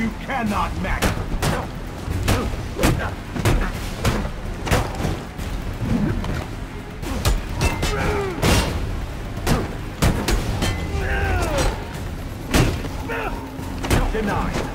You cannot match Denied.